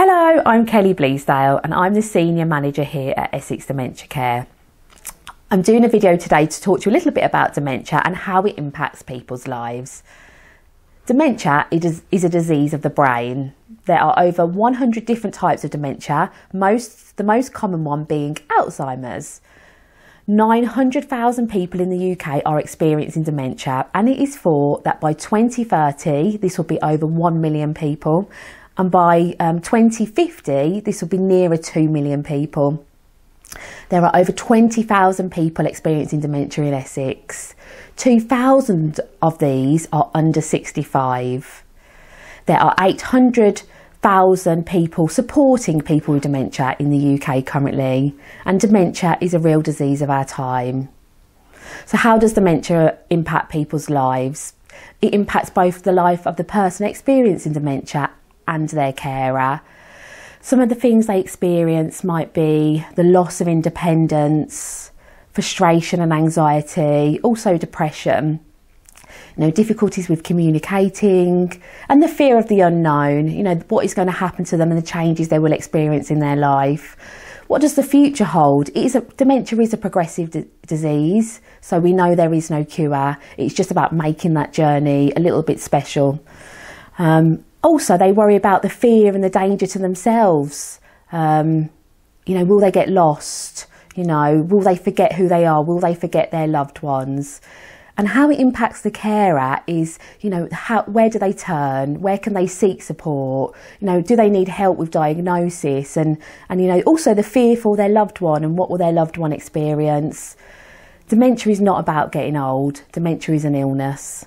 Hello, I'm Kelly Bleasdale and I'm the Senior Manager here at Essex Dementia Care. I'm doing a video today to talk to you a little bit about dementia and how it impacts people's lives. Dementia is a disease of the brain. There are over 100 different types of dementia, most, the most common one being Alzheimer's. 900,000 people in the UK are experiencing dementia, and it is thought that by 2030, this will be over 1 million people, and by um, 2050, this will be nearer 2 million people. There are over 20,000 people experiencing dementia in Essex. 2,000 of these are under 65. There are 800,000 people supporting people with dementia in the UK currently, and dementia is a real disease of our time. So, how does dementia impact people's lives? It impacts both the life of the person experiencing dementia and their carer. Some of the things they experience might be the loss of independence, frustration and anxiety, also depression, you know, difficulties with communicating, and the fear of the unknown, you know, what is going to happen to them and the changes they will experience in their life. What does the future hold? It is a, dementia is a progressive disease, so we know there is no cure. It's just about making that journey a little bit special. Um, also, they worry about the fear and the danger to themselves. Um, you know, will they get lost? You know, will they forget who they are? Will they forget their loved ones? And how it impacts the carer is, you know, how, where do they turn? Where can they seek support? You know, do they need help with diagnosis? And, and, you know, also the fear for their loved one and what will their loved one experience? Dementia is not about getting old. Dementia is an illness.